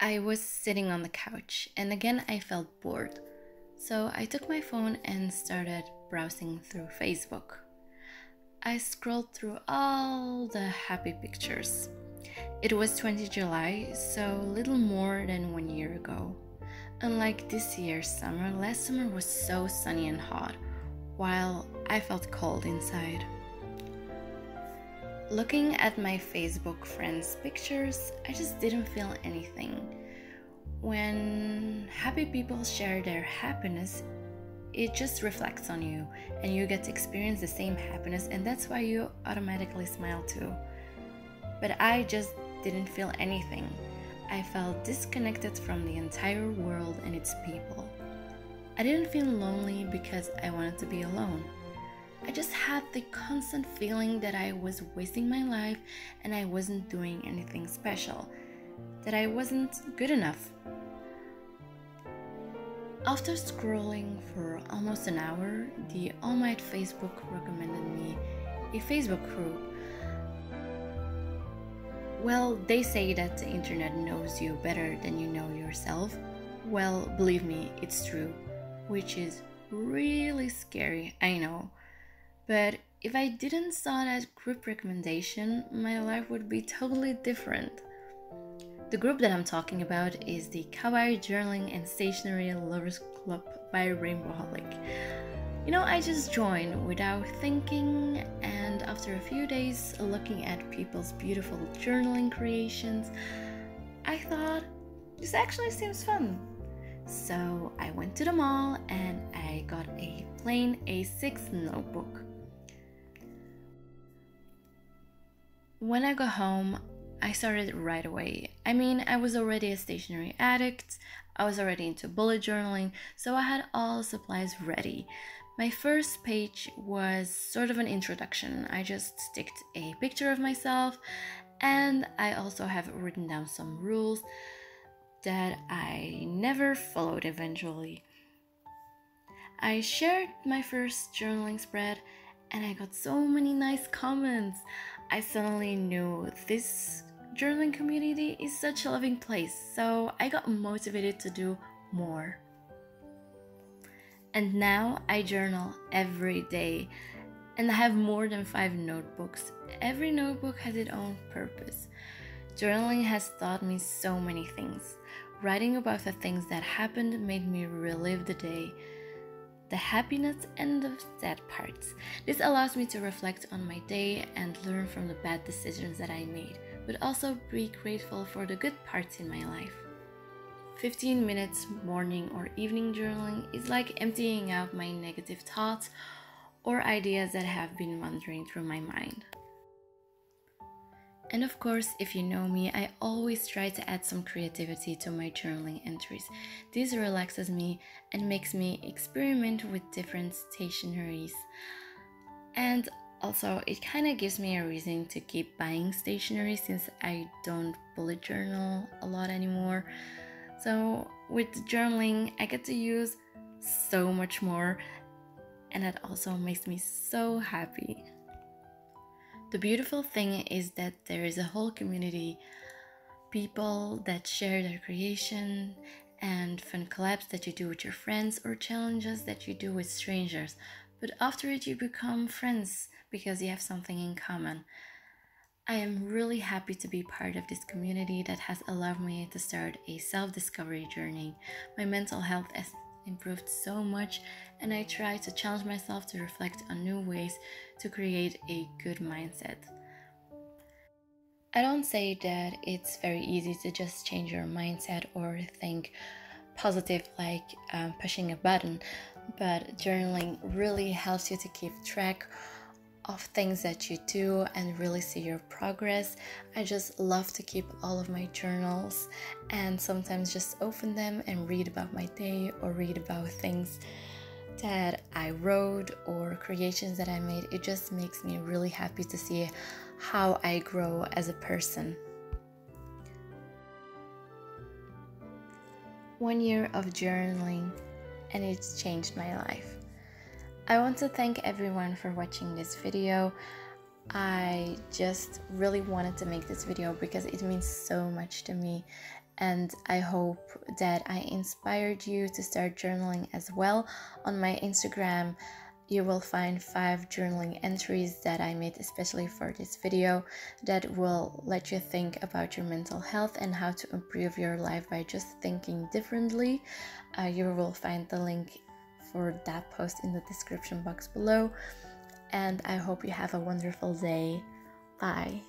I was sitting on the couch and again I felt bored. So I took my phone and started browsing through Facebook. I scrolled through all the happy pictures. It was 20 July, so little more than one year ago. Unlike this year's summer, last summer was so sunny and hot, while I felt cold inside. Looking at my Facebook friends' pictures, I just didn't feel anything. When happy people share their happiness, it just reflects on you and you get to experience the same happiness, and that's why you automatically smile too. But I just didn't feel anything. I felt disconnected from the entire world and its people. I didn't feel lonely because I wanted to be alone. I just had the constant feeling that I was wasting my life and I wasn't doing anything special, that I wasn't good enough. After scrolling for almost an hour, the Almighty Facebook recommended me a Facebook group. Well, they say that the internet knows you better than you know yourself. Well, believe me, it's true, which is really scary, I know. But if I didn't saw that group recommendation, my life would be totally different. The group that I'm talking about is the Kawaii Journaling and Stationery Lovers Club by Rainbowholic. You know, I just joined without thinking, and after a few days looking at people's beautiful journaling creations, I thought this actually seems fun. So I went to the mall and I got a plain A6 notebook. When I got home, I started right away. I mean, I was already a stationery addict, I was already into bullet journaling, so I had all supplies ready. My first page was sort of an introduction. I just sticked a picture of myself, and I also have written down some rules that I never followed eventually. I shared my first journaling spread and I got so many nice comments. I suddenly knew this journaling community is such a loving place, so I got motivated to do more. And now I journal every day, and I have more than five notebooks. Every notebook has its own purpose. Journaling has taught me so many things. Writing about the things that happened made me relive the day the happiness and the sad parts. This allows me to reflect on my day and learn from the bad decisions that I made, but also be grateful for the good parts in my life. 15 minutes morning or evening journaling is like emptying out my negative thoughts or ideas that have been wandering through my mind. And of course, if you know me, I always try to add some creativity to my journaling entries. This relaxes me and makes me experiment with different stationaries. And also, it kind of gives me a reason to keep buying stationery since I don't bullet journal a lot anymore. So, with journaling, I get to use so much more, and that also makes me so happy. The beautiful thing is that there is a whole community, people that share their creation and fun collabs that you do with your friends or challenges that you do with strangers. But after it, you become friends because you have something in common. I am really happy to be part of this community that has allowed me to start a self discovery journey. My mental health improved so much, and I try to challenge myself to reflect on new ways to create a good mindset. I don't say that it's very easy to just change your mindset or think positive like um, pushing a button, but journaling really helps you to keep track of things that you do and really see your progress. I just love to keep all of my journals and sometimes just open them and read about my day or read about things that I wrote or creations that I made. It just makes me really happy to see how I grow as a person. One year of journaling and it's changed my life. I want to thank everyone for watching this video. I just really wanted to make this video because it means so much to me and I hope that I inspired you to start journaling as well. On my Instagram, you will find five journaling entries that I made especially for this video that will let you think about your mental health and how to improve your life by just thinking differently. Uh, you will find the link for that post in the description box below. And I hope you have a wonderful day. Bye.